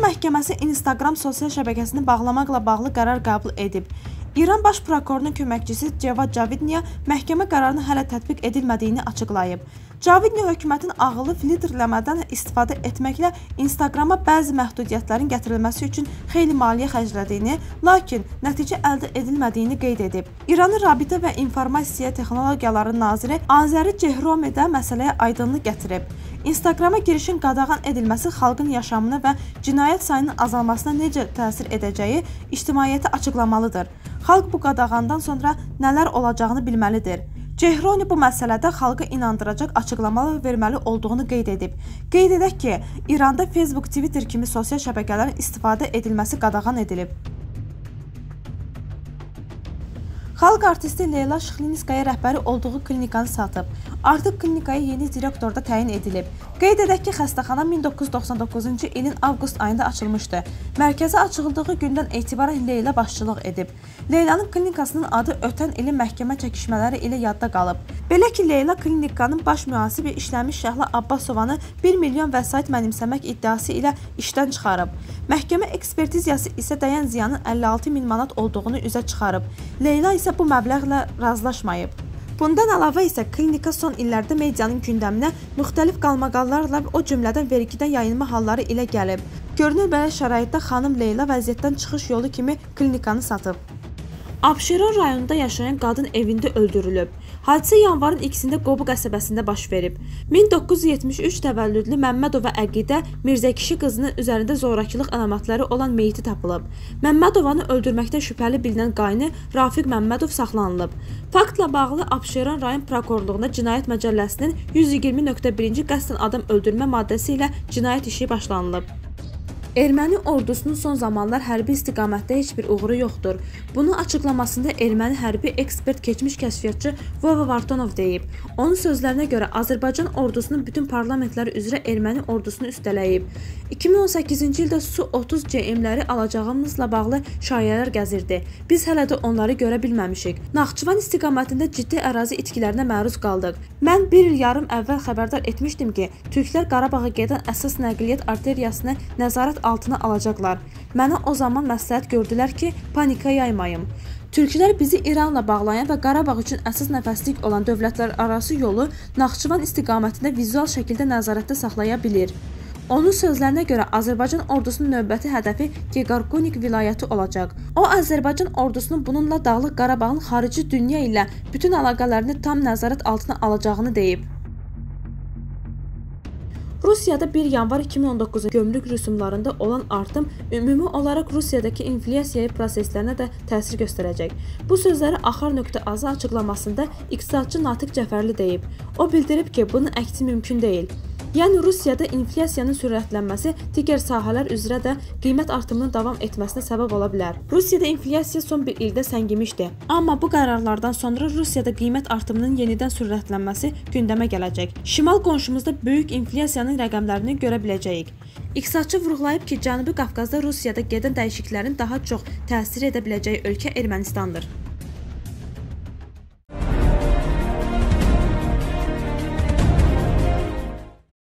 məhkəməsi Instagram sosial şəbəkəsini bağlamaqla bağlı qərar qəbul edib. İran baş prokurorunun köməkçisi Cevad Cavidniya məhkəmə qərarının hələ tətbiq edilmədiyini açıqlayıb. Cavidni hökumətin ağıllı filtrləmədən istifadə etməklə Instagrama bəzi məhdudiyyətlərin gətirilməsi üçün xeyli maliyyə xərclədiyini, lakin nəticə əldə edilmədiyini qeyd edib. İranın Rabitə və İnformasiya Texnologiyaları naziri Azəri Cehromi də məsələyə aydınlıq gətirib. Instagrama girişin qadağan edilməsi xalqın yaşamına və cinayət sayının azalmasına necə təsir edəcəyi ictimaiyyətə açıqlamalıdır. Xalq bu qadağandan sonra nələr olacağını bilməlidir. Cehroni bu məsələdə xalqı inandıracaq açıqlamalar verməli olduğunu qeyd edib. Qeyd edək ki, İranda Facebook, Twitter kimi sosial şəbəkələrin istifadə edilməsi qadağan edilib. Xalq artisti Leyla Şıxlinskaya rəhbəri olduğu klinikanı satıb. Artıq klinikaya yeni direktor da təyin edilib. Qeyd edək ki, xəstəxana 1999-cu ilin avqust ayında açılmışdı. Mərkəzə açıldığı gündən etibarən Leyla başçılıq edib. Leylanın klinikasının adı ötən ilin məhkəmə çəkişmələri ilə yadda qalıb. Belə ki, Leyla klinikanın baş mühasibi işləmiş Şəhla Abbasovanı 1 milyon vəsait mənimsəmək iddiası ilə işdən çıxarıb. Məhkəmə ekspertiziyası isə dəyən ziyanın 56 min manat olduğunu üzə çıxarıb. Leyla isə isə bu məbləğlə razılaşmayıb. Bundan əlavə isə klinika son illərdə medianın gündəminə müxtəlif qalmaqallarla, o cümlədən vergidən yayınma halları ilə gəlib. Görünür belə şəraitdə xanım Leyla vəziyyətdən çıxış yolu kimi klinikanı satıb. Abşeron rayonunda yaşayan qadın evində öldürülüb. Hadisə yanvarın 2-sində Qobu qəsəbəsində baş verib. 1973 təvəllüdlü Məmmədova Əqidə Mirzəkişi qızının üzərində zorakılıq əlamətləri olan meyiti tapılıb. Məmmədovanı öldürməkdə şübhəli bilinən qayını Rafiq Məmmədov saxlanılıb. Faktla bağlı Abşeron rayon prokurorluğuna Cinayət Məcəlləsinin 120.1-ci qəsdən adam öldürmə maddəsi ilə cinayət işi başlanılıb. Erməni ordusunun son zamanlar hərbi istiqamətdə heç bir uğuru yoxdur. Bunu açıqlamasında erməni hərbi ekspert keçmiş kəşfiyyatçı Vova Vartonov deyib. Onun sözlərinə görə Azərbaycan ordusunun bütün parlamentləri üzrə erməni ordusunu üstələyib. 2018-ci ildə Su-30 CM-ləri alacağımızla bağlı şayələr gəzirdi. Biz hələ də onları görə bilməmişik. Naxçıvan istiqamətində ciddi ərazi itkilərinə məruz qaldıq. Mən 1 il yarım əvvəl xəbərdar etmişdim ki, türklər Qarabağa gedən əsas nəqliyyat arteriyasını nəzarət altına alacaqlar. Mənə o zaman məsləhət gördülər ki, panika yaymayım. Türklər bizi İranla bağlayan və Qarabağ üçün əsas nəfəslik olan dövlətlərarası yolu Naxçıvan istiqamətində vizual şəkildə nəzarətdə saxlaya bilir. Onun sözlərinə görə Azərbaycan ordusunun növbəti hədəfi Geqarkonik vilayəti olacaq. O Azərbaycan ordusunun bununla Dağlıq Qarabağın xarici dünya ilə bütün əlaqələrini tam nəzarət altına alacağını deyib. Rusiyada 1 yanvar 2019-un gömrük rüsumlarında olan artım ümumi olaraq Rusiyadakı inflyasiya proseslərinə də təsir göstərəcək. Bu sözləri Axar.az açıqlamasında iqtisadçı Natiq Cəfərli deyib. O bildirib ki, bunun əksi mümkün deyil. Yəni Rusiyada inflyasiyanın sürətlənməsi digər sahələr üzrə də qiymət artımının davam etməsinə səbəb ola bilər. Rusiyada inflyasiya son bir ildə səngimişdi. Amma bu qərarlardan sonra Rusiyada qiymət artımının yenidən sürətlənməsi gündəmə gələcək. Şimal qonşumuzda böyük inflyasiyanın rəqəmlərini görə biləcəyik. İqtisadçı vurğulayıb ki, Cənubi Qafqazda Rusiyada gedən dəyişikliklərin daha çox təsir edə biləcəyi ölkə Ermənistandır.